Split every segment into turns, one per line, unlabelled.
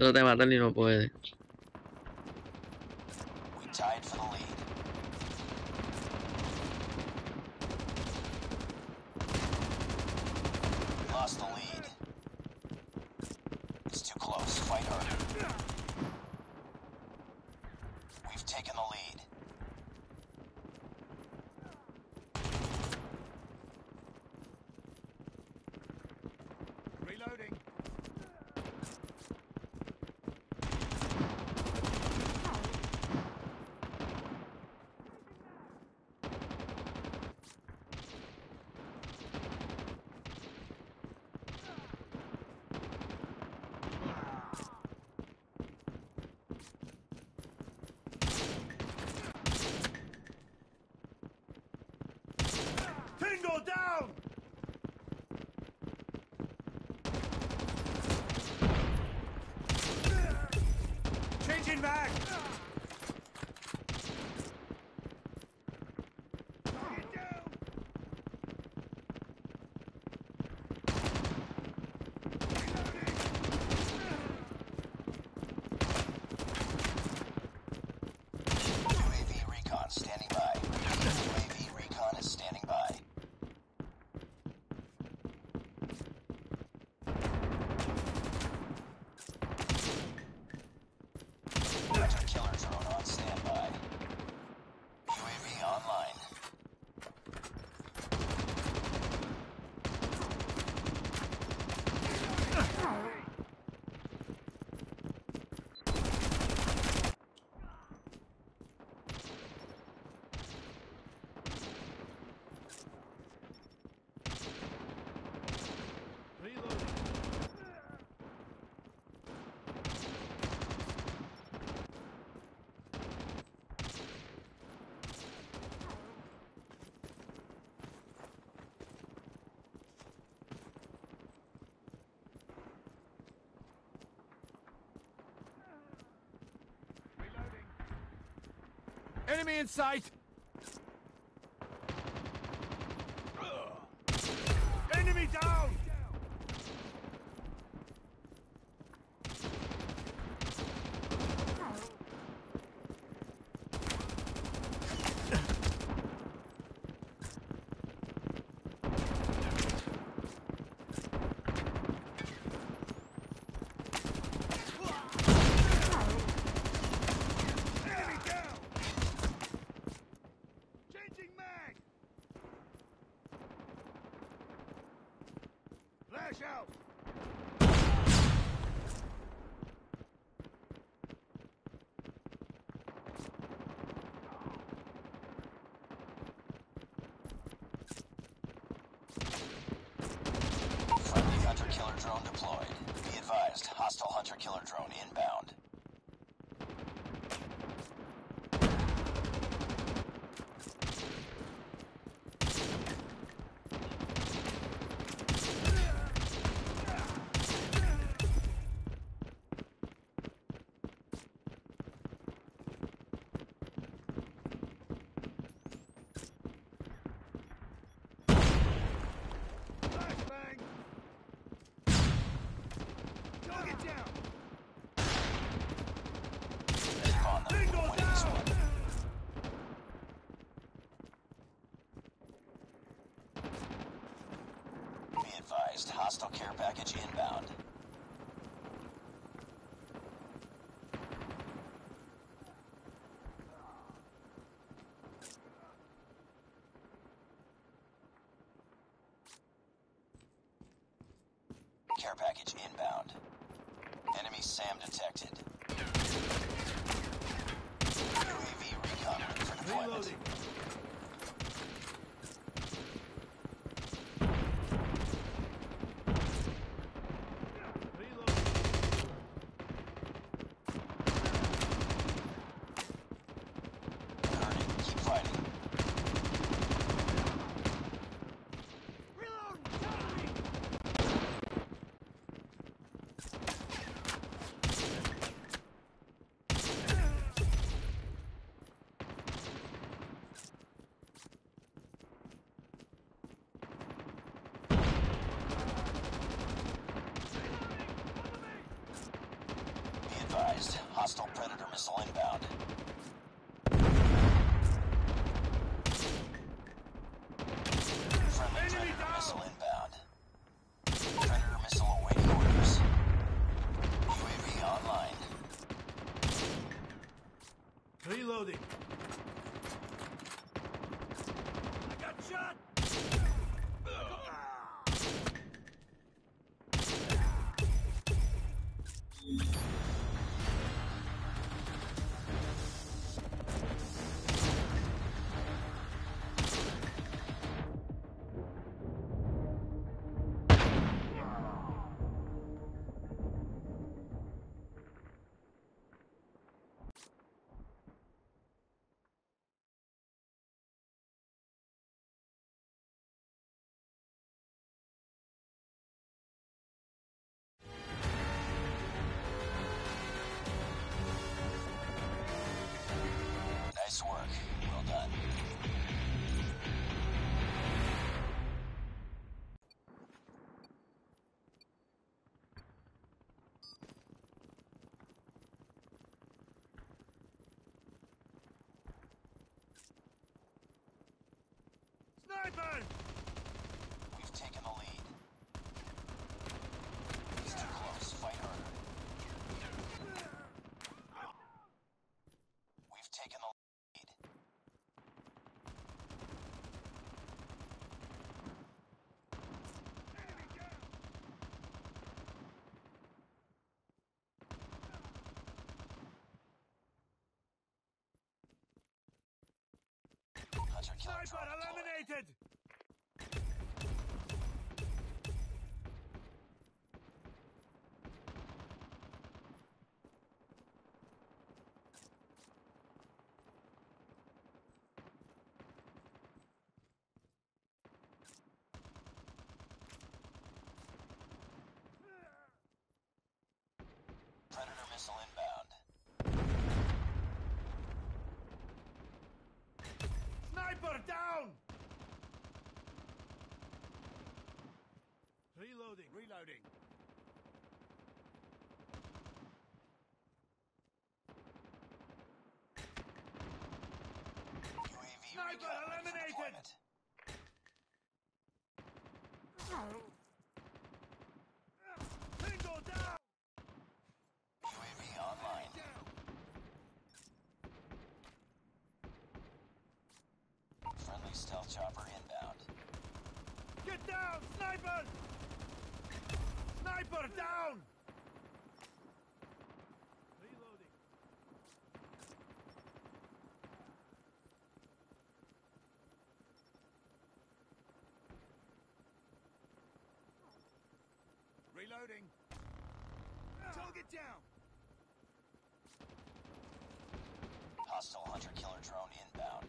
Trata de matarlo y no puede.
Taking back!
Enemy in sight!
Flash out! Friendly hunter-killer drone deployed. Be advised, hostile hunter-killer drone. advised, hostile care package inbound. Hostile Predator missile inbound. We've taken the lead. He's too close. Fight harder. We've taken the lead. Hunter killer
Sniper eliminated!
Predator missile inbound.
Sniper down! Reloading. Sniper
recon ready for
eliminated! Tango down!
UAV online. Friendly stealth chopper inbound.
Get down! Sniper! Sniper down! Reloading. Reloading. Target down!
Hostile hunter killer drone inbound.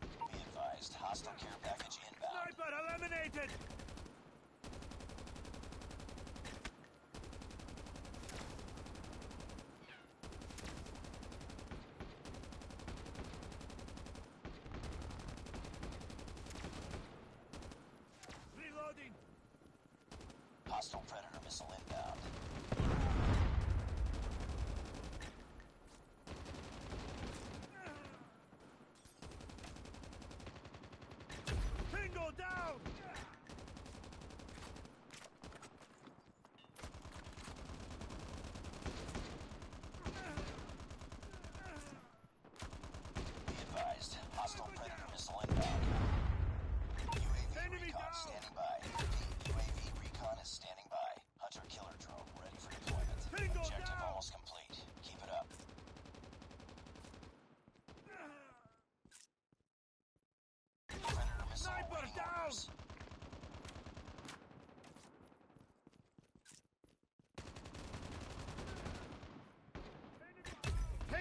Be advised, hostile care package inbound.
Sniper eliminated! Reloading!
Hostile predator missile inbound.
Tango down!
Be advised, hostile predator missile inbound. UAV
Enemy
recon
down!
standing by. UAV recon is standing by. Hunter killer drone ready for deployment.
Tango
Objective
down!
almost complete. Keep it up. Predator missile
Sniper
awaiting
down!
orders.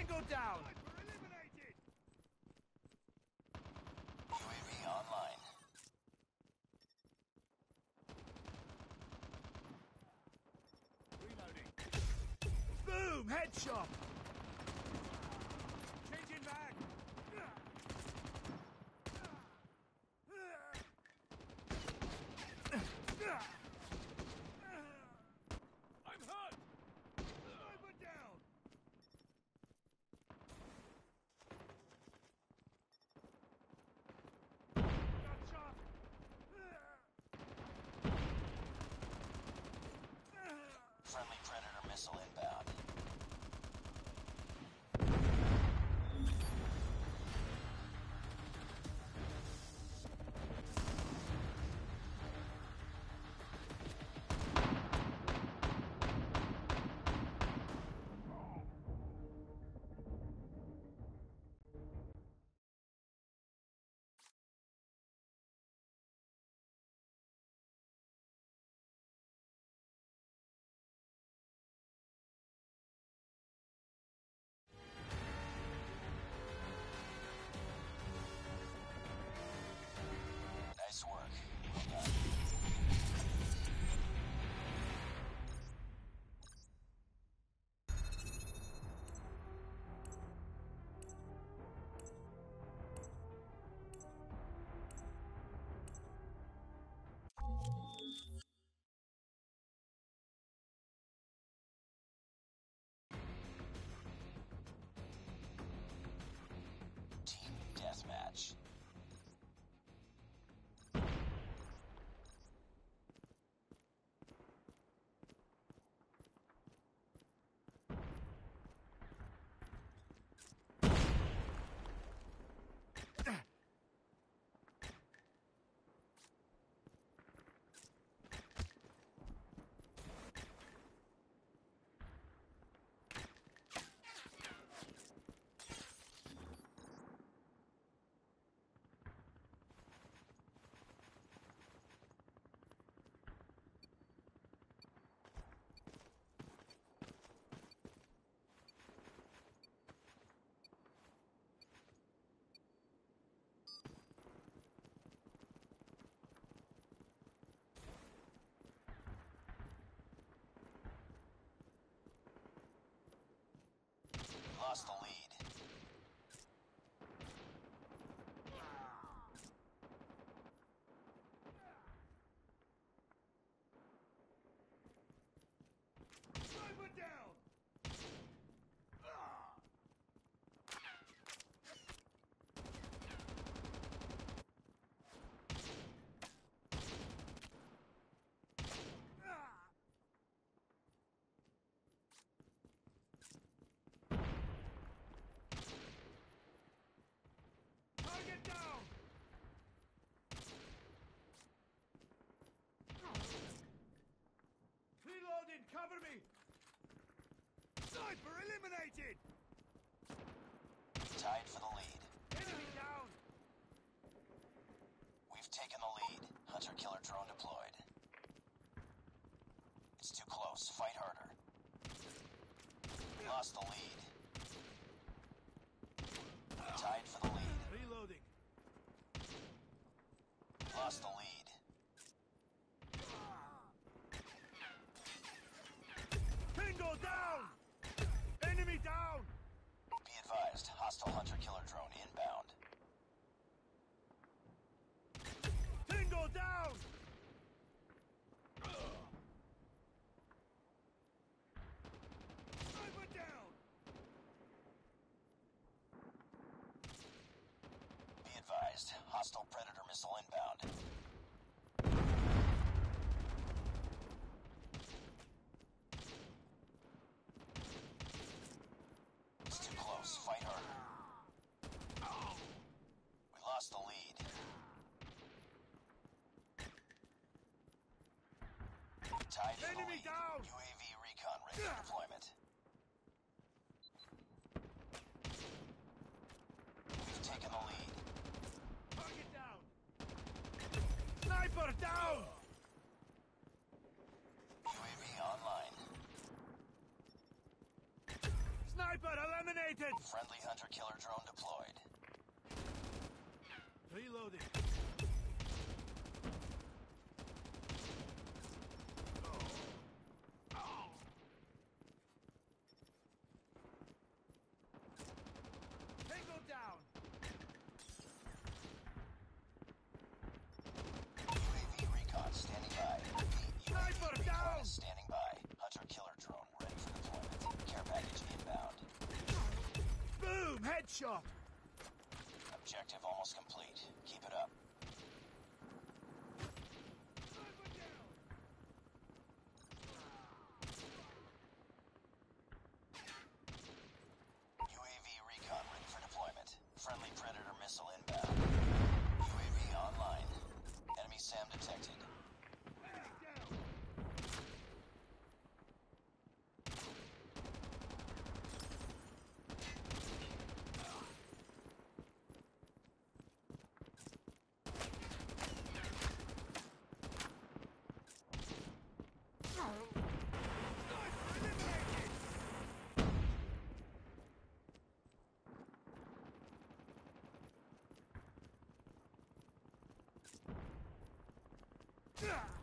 Tango down!
UAV online.
Reloading. Boom! Headshot! Eliminated!
Tied for the lead.
Enemy down!
We've taken the lead. Hunter killer drone deployed. It's too close. Fight harder. Lost the lead. Tied for the lead.
Reloading.
Lost the lead.
Tango down! Enemy down!
Be advised, hostile hunter killer drone inbound.
Tango down! Sniper down!
Be advised, hostile predator missile inbound. It's too close. Fight harder. We lost the lead. Tied
Enemy down!
UAV recon ready for deployment. We've taken the lead.
Target down! Sniper down!
UAV online.
Sniper eliminated!
Friendly hunter killer drone deployed.
Reloading.
Shot. Yeah!